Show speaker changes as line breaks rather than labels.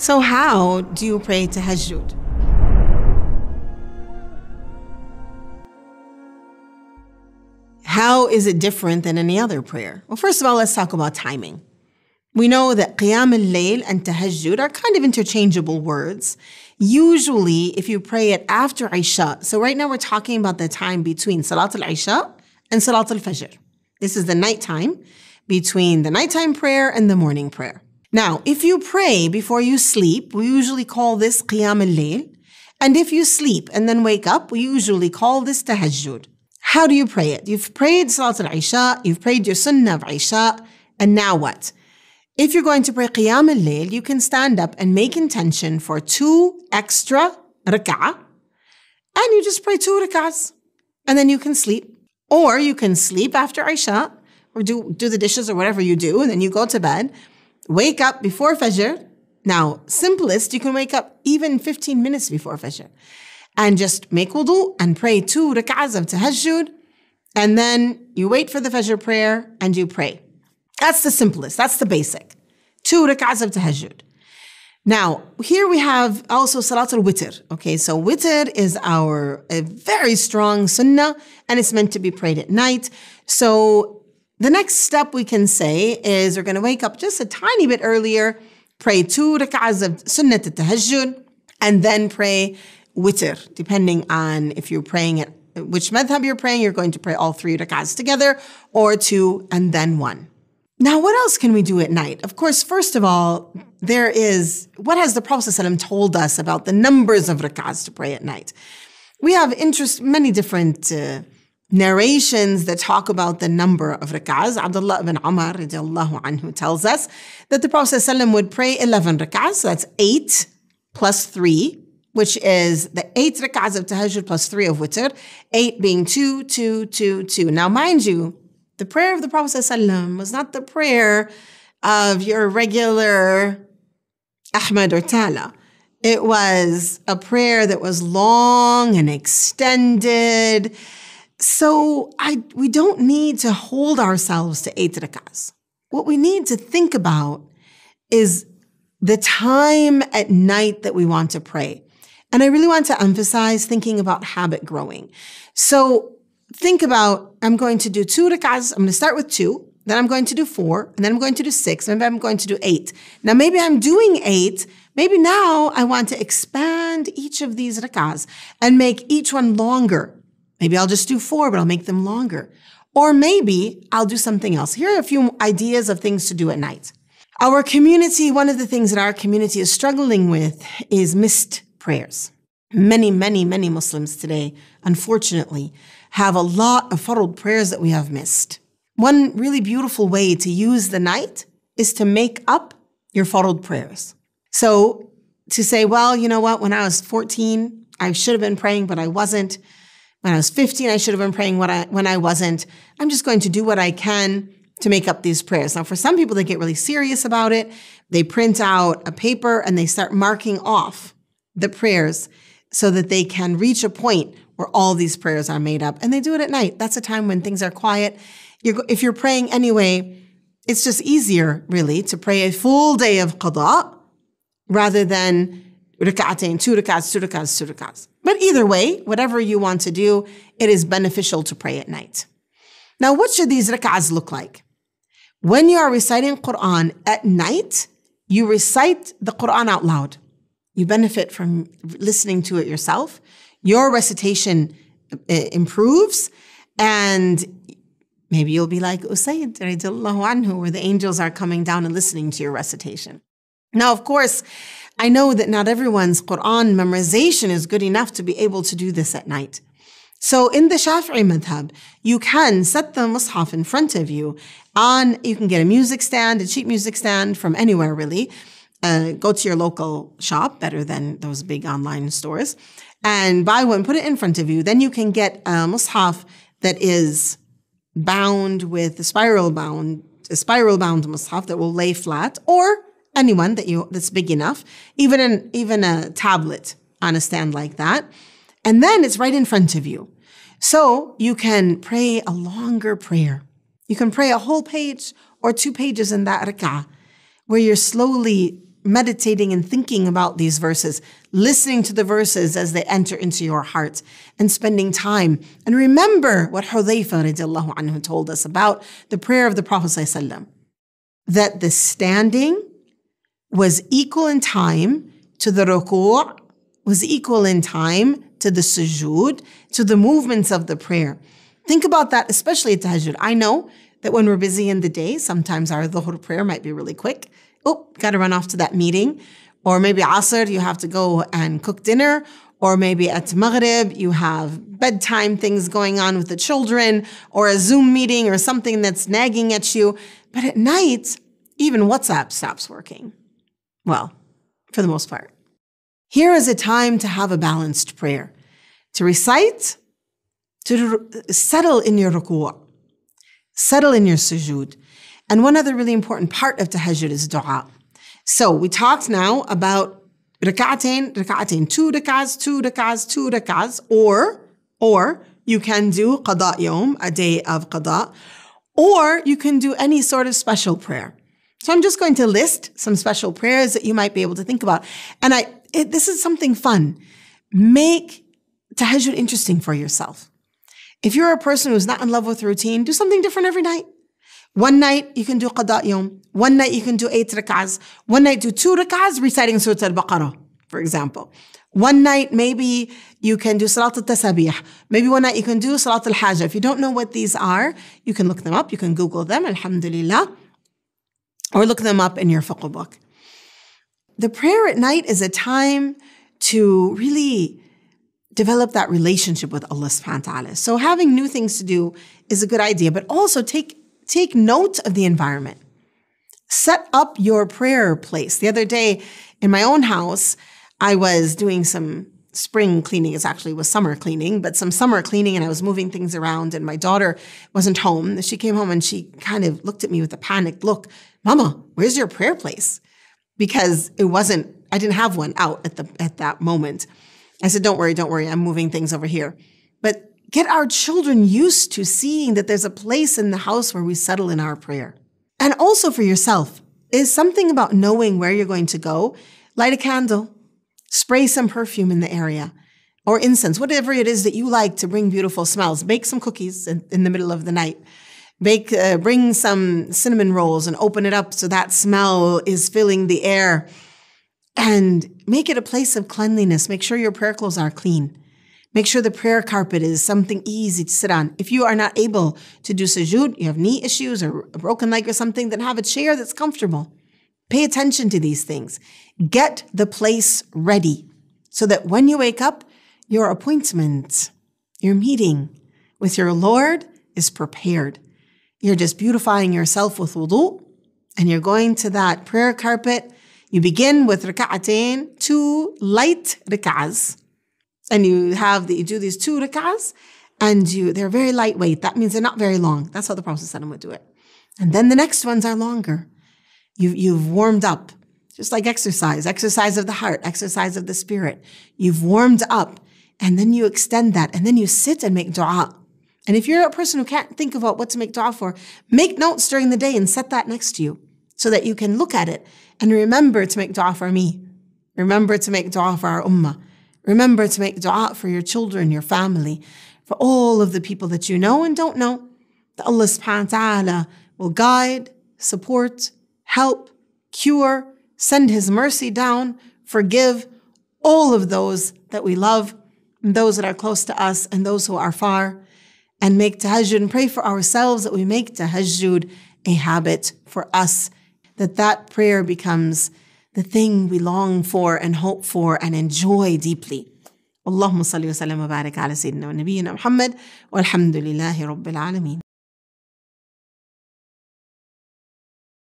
So, how do you pray tahajjud? How is it different than any other prayer? Well, first of all, let's talk about timing. We know that qiyam al-layl and tahajjud are kind of interchangeable words. Usually, if you pray it after Isha, so right now we're talking about the time between Salat al-Isha and Salat al-Fajr. This is the nighttime between the nighttime prayer and the morning prayer. Now, if you pray before you sleep, we usually call this qiyam al-layl. And if you sleep and then wake up, we usually call this tahajjud. How do you pray it? You've prayed Salat al-Isha, you've prayed your Sunnah of Isha, and now what? If you're going to pray Qiyam al-Layl, you can stand up and make intention for two extra rak'ah, and you just pray two rak'ahs, and then you can sleep. Or you can sleep after Isha, or do, do the dishes or whatever you do, and then you go to bed, wake up before Fajr. Now, simplest, you can wake up even 15 minutes before Fajr and just make wudu and pray two rak'ahs of tahajjud. And then you wait for the Fajr prayer and you pray. That's the simplest. That's the basic. Two rak'ahs of tahajjud. Now, here we have also Salat al Witr. Okay, so Witr is our very strong sunnah and it's meant to be prayed at night. So the next step we can say is we're going to wake up just a tiny bit earlier, pray two rak'ahs of sunnah al tahajjud, and then pray witr, depending on if you're praying at which madhab you're praying, you're going to pray all three rak'ahs together or two and then one. Now, what else can we do at night? Of course, first of all, there is what has the Prophet ﷺ told us about the numbers of rak'ahs to pray at night? We have interest, many different uh, narrations that talk about the number of rak'ahs. Abdullah ibn Umar anhu tells us that the Prophet ﷺ would pray 11 rak'ahs, so that's 8 plus 3, which is the eight rak'ahs of tahajjud plus three of witr, eight being two, two, two, two. Now, mind you, the prayer of the Prophet ﷺ was not the prayer of your regular Ahmed or Tala. It was a prayer that was long and extended. So I, we don't need to hold ourselves to eight rak'ahs. What we need to think about is the time at night that we want to pray. And I really want to emphasize thinking about habit growing. So think about, I'm going to do two rak'ahs. I'm going to start with two. Then I'm going to do four. And then I'm going to do six. And then I'm going to do eight. Now, maybe I'm doing eight. Maybe now I want to expand each of these rak'ahs and make each one longer. Maybe I'll just do four, but I'll make them longer. Or maybe I'll do something else. Here are a few ideas of things to do at night. Our community, one of the things that our community is struggling with is missed prayers. Many, many, many Muslims today, unfortunately, have a lot of fard prayers that we have missed. One really beautiful way to use the night is to make up your fard prayers. So to say, well, you know what, when I was 14, I should have been praying, but I wasn't. When I was 15, I should have been praying what I, when I wasn't. I'm just going to do what I can to make up these prayers. Now, for some people, they get really serious about it. They print out a paper and they start marking off the prayers so that they can reach a point where all these prayers are made up. And they do it at night. That's a time when things are quiet. You're, if you're praying anyway, it's just easier, really, to pray a full day of qada rather than rak'atain, two rak'ats, two rak'ats, two rak'ats. But either way, whatever you want to do, it is beneficial to pray at night. Now, what should these rak'ahs look like? When you are reciting Quran at night, you recite the Quran out loud. You benefit from listening to it yourself. Your recitation uh, improves and maybe you'll be like Usayd anhu, where the angels are coming down and listening to your recitation. Now, of course, I know that not everyone's Quran memorization is good enough to be able to do this at night. So in the Shafi'i madhab, you can set the mushaf in front of you on, you can get a music stand, a cheap music stand from anywhere really, uh, go to your local shop, better than those big online stores, and buy one, put it in front of you. Then you can get a mushaf that is bound with a spiral bound, a spiral bound mushaf that will lay flat, or anyone that you that's big enough, even an even a tablet on a stand like that. And then it's right in front of you. So you can pray a longer prayer. You can pray a whole page or two pages in that rak'ah, where you're slowly meditating and thinking about these verses, listening to the verses as they enter into your heart, and spending time. And remember what radiallahu anhu told us about the prayer of the Prophet that the standing was equal in time to the ruku', was equal in time to the sujood, to the movements of the prayer. Think about that, especially at tahajjud. I know that when we're busy in the day, sometimes our dhuhr prayer might be really quick. Oh, got to run off to that meeting. Or maybe asr, you have to go and cook dinner. Or maybe at maghrib, you have bedtime things going on with the children, or a Zoom meeting, or something that's nagging at you. But at night, even WhatsApp stops working. Well, for the most part. Here is a time to have a balanced prayer, to recite, to settle in your ruku', settle in your sujood. And one other really important part of tahajjud is dua. So we talked now about rak'atain, rak'atain, two rak'ahs, two rak'ahs, two rak'ahs, or, or you can do qada yom, a day of qada, or you can do any sort of special prayer. So I'm just going to list some special prayers that you might be able to think about. And I, it, this is something fun. Make tahajjud interesting for yourself. If you're a person who's not in love with routine, do something different every night. One night you can do qada yom. One night you can do eight rak'ahs. One night do two rak'ahs reciting Surah Al-Baqarah, for example. One night maybe you can do Salat al-Tasabih. Maybe one night you can do Salat al-Hajah. If you don't know what these are, you can look them up. You can Google them, alhamdulillah. Or look them up in your fiqh book. The prayer at night is a time to really develop that relationship with Allah subhanahu wa ta'ala. So having new things to do is a good idea, but also take take note of the environment. Set up your prayer place. The other day in my own house, I was doing some spring cleaning. is actually was summer cleaning, but some summer cleaning and I was moving things around and my daughter wasn't home. She came home and she kind of looked at me with a panicked look. Mama, where's your prayer place? Because it wasn't, I didn't have one out at the, at that moment. I said, don't worry, don't worry. I'm moving things over here. But get our children used to seeing that there's a place in the house where we settle in our prayer. And also for yourself, is something about knowing where you're going to go. Light a candle, spray some perfume in the area, or incense, whatever it is that you like to bring beautiful smells. Bake some cookies in, in the middle of the night. Bake, uh, bring some cinnamon rolls and open it up so that smell is filling the air. And make it a place of cleanliness. Make sure your prayer clothes are clean. Make sure the prayer carpet is something easy to sit on. If you are not able to do sujood, you have knee issues or a broken leg or something, then have a chair that's comfortable. Pay attention to these things. Get the place ready so that when you wake up, your appointment, your meeting with your Lord is prepared. You're just beautifying yourself with wudu and you're going to that prayer carpet. You begin with rak'atain, two light rak'ahs and you have the, you do these two rak'ahs and you they're very lightweight. That means they're not very long. That's how the Prophet would do it. And then the next ones are longer. You, you've warmed up, just like exercise, exercise of the heart, exercise of the spirit. You've warmed up and then you extend that and then you sit and make dua. And if you're a person who can't think about what to make dua for, make notes during the day and set that next to you so that you can look at it and remember to make dua for me. Remember to make dua for our ummah. Remember to make dua for your children, your family, for all of the people that you know and don't know. That Allah subhanahu wa ta'ala will guide, support, help, cure, send His mercy down, forgive all of those that we love, and those that are close to us, and those who are far, and make tahajjud and pray for ourselves that we make tahajjud a habit for us, that that prayer becomes the thing we long for and hope for and enjoy deeply. اللهم صل وسلم وبارك على سيدنا ونبينا محمد والحمد لله رب العالمين